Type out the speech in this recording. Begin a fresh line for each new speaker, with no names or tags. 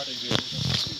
cara igreja.